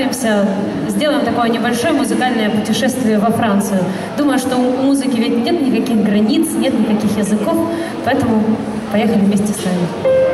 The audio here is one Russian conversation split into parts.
расслабимся, сделаем такое небольшое музыкальное путешествие во Францию. Думаю, что у музыки ведь нет никаких границ, нет никаких языков, поэтому поехали вместе с нами.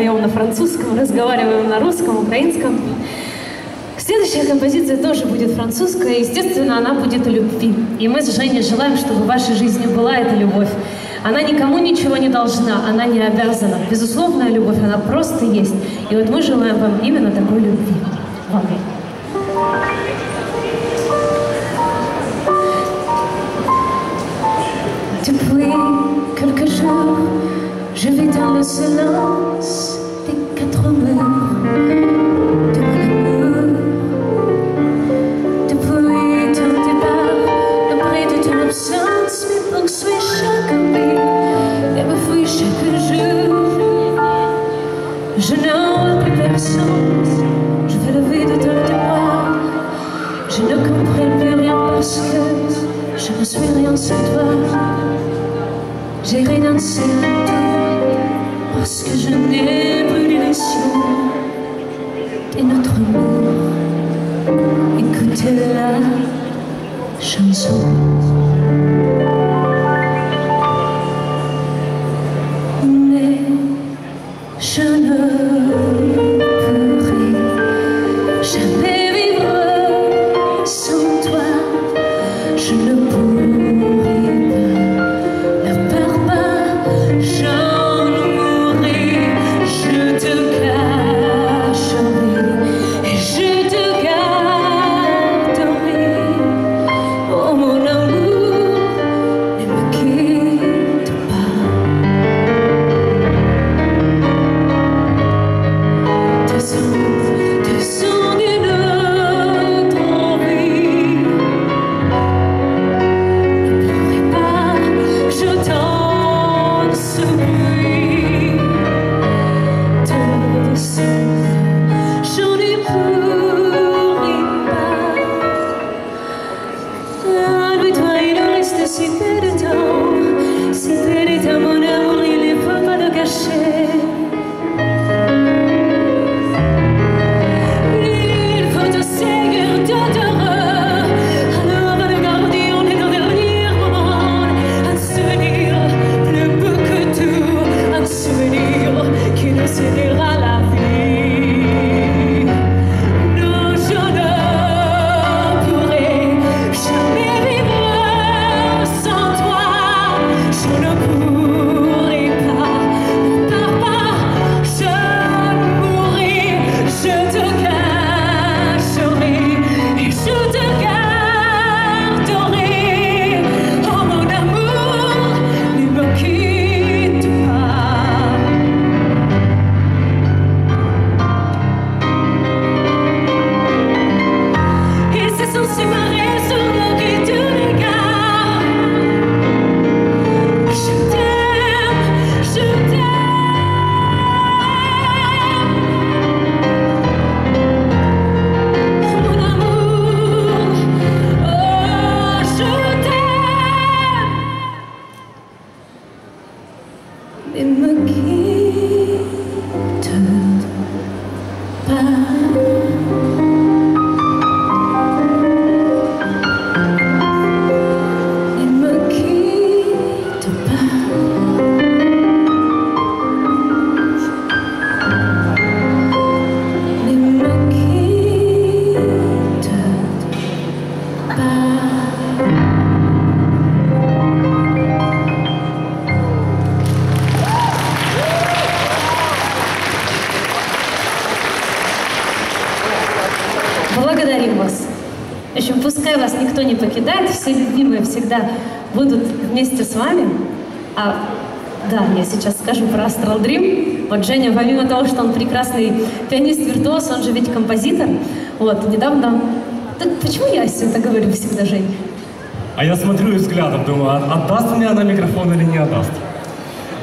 поем на французском, разговариваем на русском, украинском. Следующая композиция тоже будет французская, естественно, она будет о любви. И мы с Женей желаем, чтобы в вашей жизни была эта любовь. Она никому ничего не должна, она не обязана. Безусловная любовь, она просто есть. И вот мы желаем вам именно такой любви. Вам. Depuis quelques jours, je vis dans le silence. penser à toi parce que je n'ai plus l'illusion de notre amour. Écoutez la chanson. Не покидает, все любимые всегда будут вместе с вами. А, да, я сейчас скажу про Astral Dream. Вот Женя, помимо того, что он прекрасный пианист-виртуоз, он же ведь композитор. Вот, недавно... Да почему я все это говорю всегда, Жень? А я смотрю и взглядом думаю, а- отдаст мне она микрофон или не отдаст.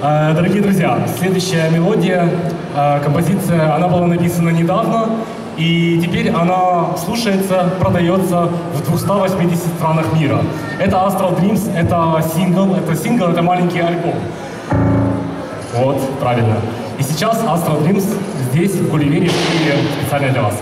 Э, Дорогие друзья, следующая мелодия, э, композиция, она была написана недавно, и теперь она слушается, продается в 280 странах мира. Это Astral Dreams, это сингл, это сингл, это маленький альбом. Вот, правильно. И сейчас Astral Dreams здесь, в Гулливере, специально для вас.